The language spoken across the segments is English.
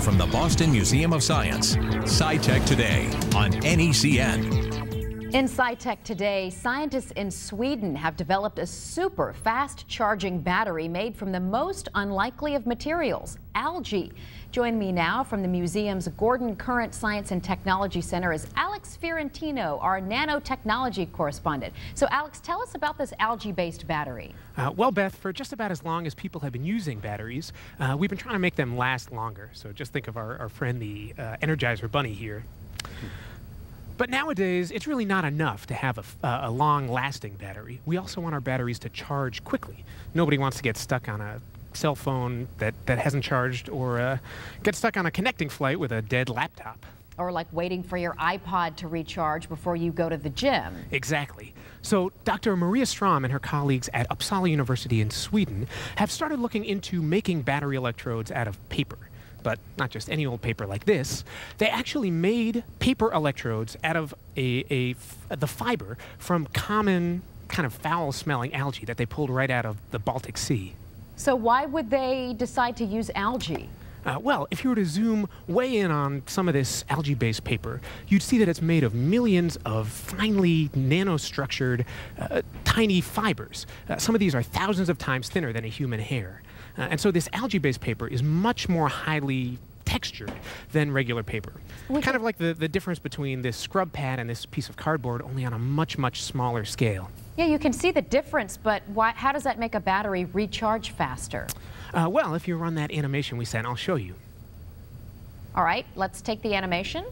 From the Boston Museum of Science, SciTech Today on NECN. In SciTech today, scientists in Sweden have developed a super fast charging battery made from the most unlikely of materials, algae. Join me now from the museum's Gordon Current Science and Technology Center is Alex Fiorentino, our nanotechnology correspondent. So Alex, tell us about this algae-based battery. Uh, well, Beth, for just about as long as people have been using batteries, uh, we've been trying to make them last longer. So just think of our, our friend, the uh, Energizer Bunny here. But nowadays, it's really not enough to have a, uh, a long-lasting battery. We also want our batteries to charge quickly. Nobody wants to get stuck on a cell phone that, that hasn't charged or uh, get stuck on a connecting flight with a dead laptop. Or like waiting for your iPod to recharge before you go to the gym. Exactly. So Dr. Maria Strom and her colleagues at Uppsala University in Sweden have started looking into making battery electrodes out of paper but not just any old paper like this. They actually made paper electrodes out of a, the fiber from common kind of foul-smelling algae that they pulled right out of the Baltic Sea. So why would they decide to use algae? Uh, well, if you were to zoom way in on some of this algae-based paper, you'd see that it's made of millions of finely nanostructured, uh, tiny fibers. Uh, some of these are thousands of times thinner than a human hair. Uh, and so this algae-based paper is much more highly textured than regular paper. Kind of like the, the difference between this scrub pad and this piece of cardboard, only on a much, much smaller scale. Yeah, you can see the difference, but why, how does that make a battery recharge faster? Uh, well, if you run that animation we sent, I'll show you. All right, let's take the animation.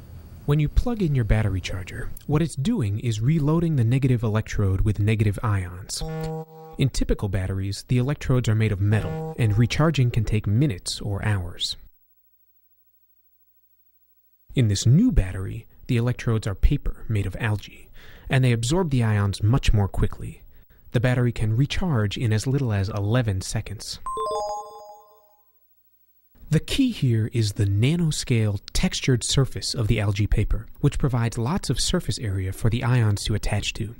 When you plug in your battery charger, what it's doing is reloading the negative electrode with negative ions. In typical batteries, the electrodes are made of metal, and recharging can take minutes or hours. In this new battery, the electrodes are paper made of algae, and they absorb the ions much more quickly. The battery can recharge in as little as 11 seconds. The key here is the nanoscale textured surface of the algae paper, which provides lots of surface area for the ions to attach to.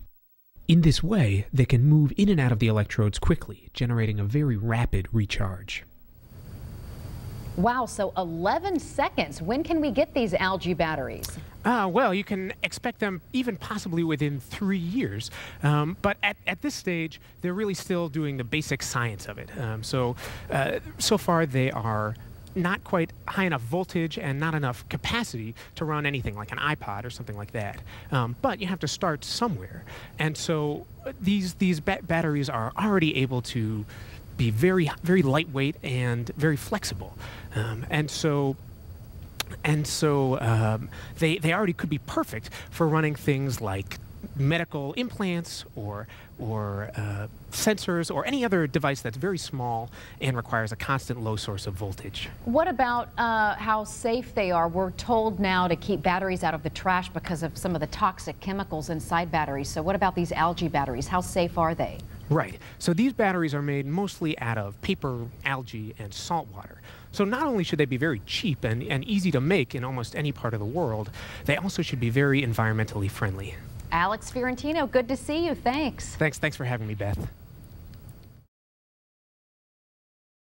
In this way, they can move in and out of the electrodes quickly, generating a very rapid recharge. Wow, so 11 seconds. When can we get these algae batteries? Uh, well, you can expect them even possibly within three years. Um, but at, at this stage, they're really still doing the basic science of it. Um, so, uh, so far, they are not quite high enough voltage and not enough capacity to run anything like an iPod or something like that. Um, but you have to start somewhere. And so uh, these, these ba batteries are already able to be very, very lightweight and very flexible. Um, and so and so um, they, they already could be perfect for running things like medical implants or, or uh, sensors or any other device that's very small and requires a constant low source of voltage. What about uh, how safe they are? We're told now to keep batteries out of the trash because of some of the toxic chemicals inside batteries. So what about these algae batteries? How safe are they? Right. So these batteries are made mostly out of paper, algae, and salt water. So not only should they be very cheap and, and easy to make in almost any part of the world, they also should be very environmentally friendly. Alex Fiorentino, good to see you. Thanks. Thanks. Thanks for having me, Beth.